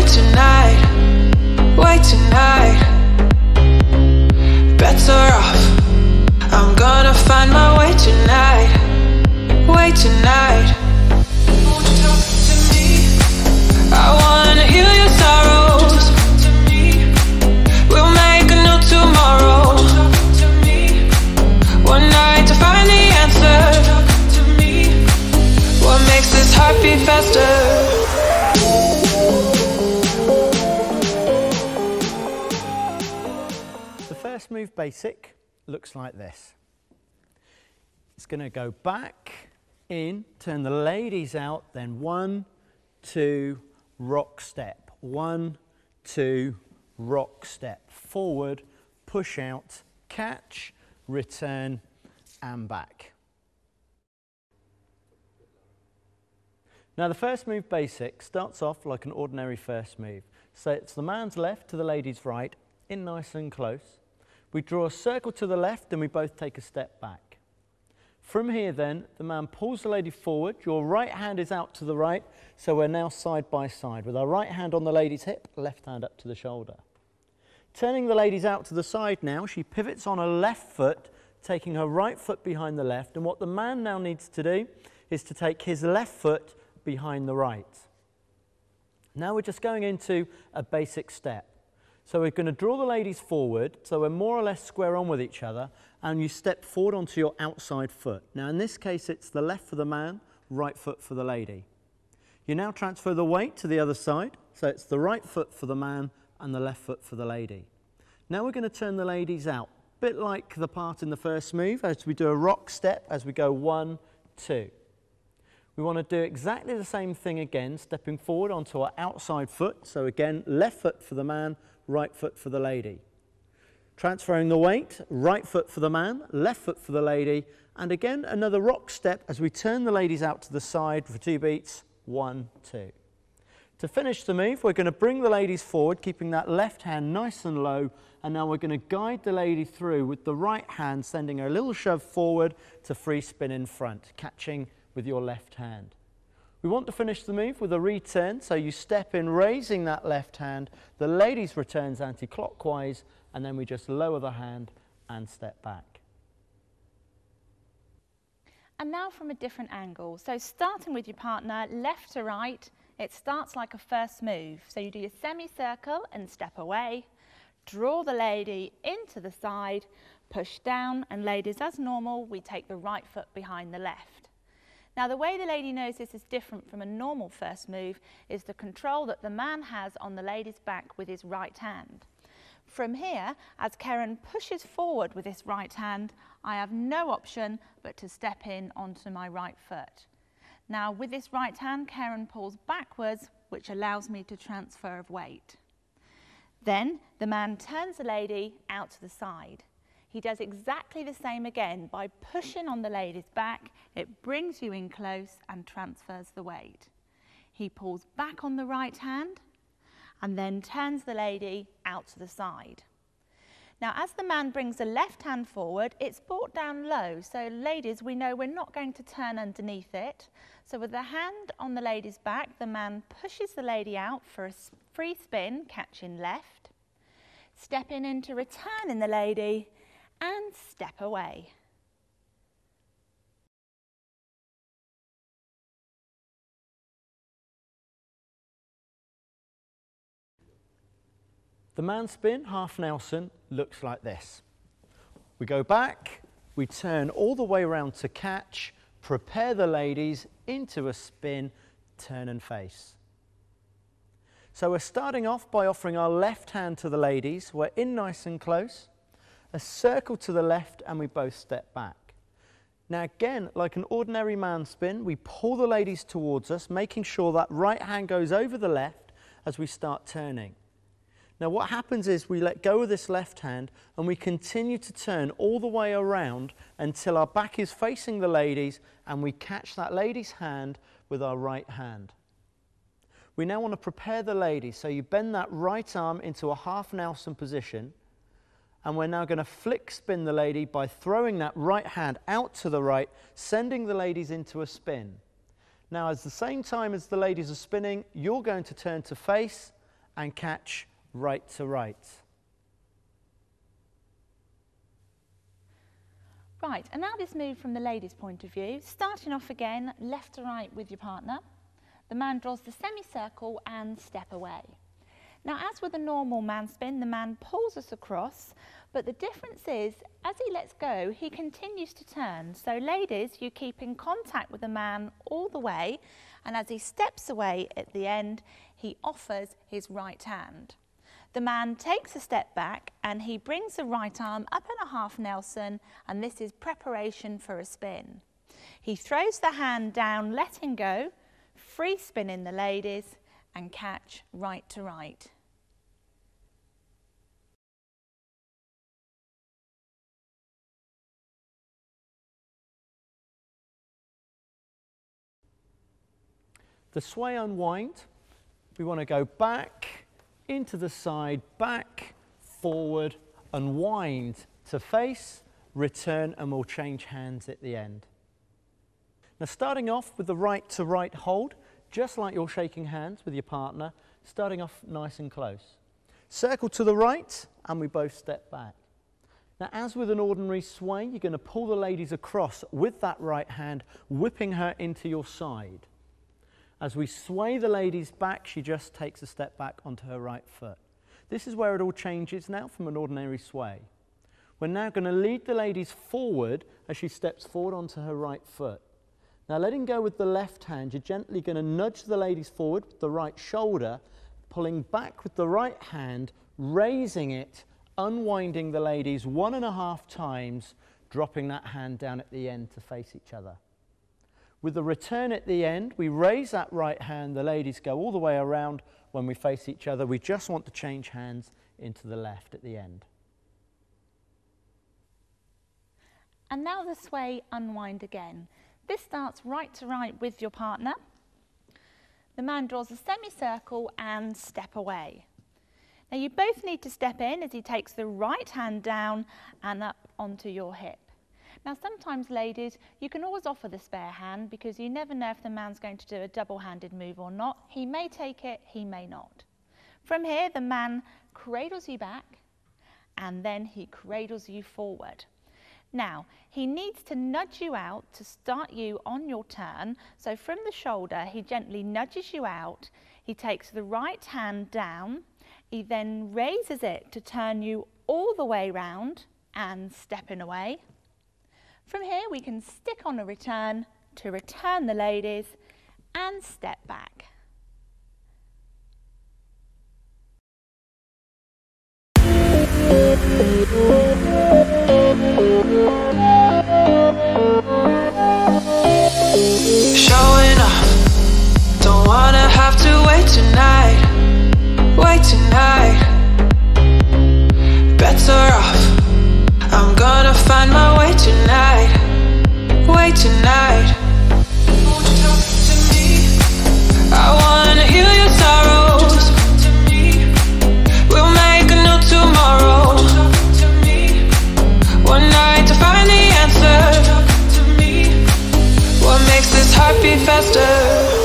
way tonight, way tonight. Better off. I'm gonna find my way tonight, way tonight. Basic looks like this. It's going to go back, in, turn the ladies out, then one, two, rock step. One, two, rock step. Forward, push out, catch, return, and back. Now the first move basic starts off like an ordinary first move. So it's the man's left to the lady's right, in nice and close. We draw a circle to the left and we both take a step back. From here then, the man pulls the lady forward, your right hand is out to the right, so we're now side by side with our right hand on the lady's hip, left hand up to the shoulder. Turning the ladies out to the side now, she pivots on her left foot, taking her right foot behind the left, and what the man now needs to do is to take his left foot behind the right. Now we're just going into a basic step. So we're going to draw the ladies forward, so we're more or less square on with each other, and you step forward onto your outside foot. Now in this case, it's the left for the man, right foot for the lady. You now transfer the weight to the other side, so it's the right foot for the man and the left foot for the lady. Now we're going to turn the ladies out, a bit like the part in the first move, as we do a rock step as we go one, two. We want to do exactly the same thing again, stepping forward onto our outside foot. So again, left foot for the man, right foot for the lady. Transferring the weight, right foot for the man, left foot for the lady, and again another rock step as we turn the ladies out to the side for two beats, one, two. To finish the move, we're going to bring the ladies forward, keeping that left hand nice and low, and now we're going to guide the lady through with the right hand, sending her a little shove forward to free spin in front, catching with your left hand. We want to finish the move with a return, so you step in raising that left hand, the ladies returns anti-clockwise, and then we just lower the hand and step back. And now from a different angle. So starting with your partner, left to right, it starts like a first move. So you do your semicircle and step away, draw the lady into the side, push down, and ladies, as normal, we take the right foot behind the left. Now the way the lady knows this is different from a normal first move is the control that the man has on the lady's back with his right hand. From here, as Karen pushes forward with his right hand, I have no option but to step in onto my right foot. Now with this right hand, Karen pulls backwards, which allows me to transfer of weight. Then the man turns the lady out to the side. He does exactly the same again by pushing on the lady's back. It brings you in close and transfers the weight. He pulls back on the right hand and then turns the lady out to the side. Now, as the man brings the left hand forward, it's brought down low. So ladies, we know we're not going to turn underneath it. So with the hand on the lady's back, the man pushes the lady out for a free spin, catching left, stepping into returning the lady, and step away. The man spin, half Nelson, looks like this. We go back, we turn all the way around to catch, prepare the ladies into a spin, turn and face. So we're starting off by offering our left hand to the ladies. We're in nice and close, a circle to the left, and we both step back. Now again, like an ordinary man spin, we pull the ladies towards us, making sure that right hand goes over the left as we start turning. Now what happens is we let go of this left hand and we continue to turn all the way around until our back is facing the ladies and we catch that lady's hand with our right hand. We now want to prepare the ladies. So you bend that right arm into a half Nelson position and we're now going to flick spin the lady by throwing that right hand out to the right, sending the ladies into a spin. Now, at the same time as the ladies are spinning, you're going to turn to face and catch right to right. Right, and now this move from the lady's point of view, starting off again left to right with your partner. The man draws the semicircle and step away. Now, as with a normal man spin, the man pulls us across, but the difference is, as he lets go, he continues to turn. So ladies, you keep in contact with the man all the way, and as he steps away at the end, he offers his right hand. The man takes a step back and he brings the right arm up in a half Nelson and this is preparation for a spin. He throws the hand down, letting go, free spin in the ladies and catch right to right. The sway unwind, we want to go back, into the side, back, forward, unwind to face, return, and we'll change hands at the end. Now starting off with the right to right hold, just like you're shaking hands with your partner, starting off nice and close. Circle to the right, and we both step back. Now, as with an ordinary sway, you're going to pull the ladies across with that right hand, whipping her into your side. As we sway the ladies back, she just takes a step back onto her right foot. This is where it all changes now from an ordinary sway. We're now going to lead the ladies forward as she steps forward onto her right foot. Now letting go with the left hand, you're gently going to nudge the ladies forward with the right shoulder, pulling back with the right hand, raising it, unwinding the ladies one and a half times, dropping that hand down at the end to face each other. With the return at the end, we raise that right hand, the ladies go all the way around when we face each other. We just want to change hands into the left at the end. And now the sway unwind again. This starts right to right with your partner. The man draws a semicircle and step away. Now you both need to step in as he takes the right hand down and up onto your hip. Now sometimes ladies, you can always offer the spare hand because you never know if the man's going to do a double-handed move or not. He may take it, he may not. From here, the man cradles you back and then he cradles you forward. Now, he needs to nudge you out to start you on your turn. So from the shoulder, he gently nudges you out. He takes the right hand down. He then raises it to turn you all the way round and stepping away. From here we can stick on a return to return the ladies and step back. Heartbeat faster.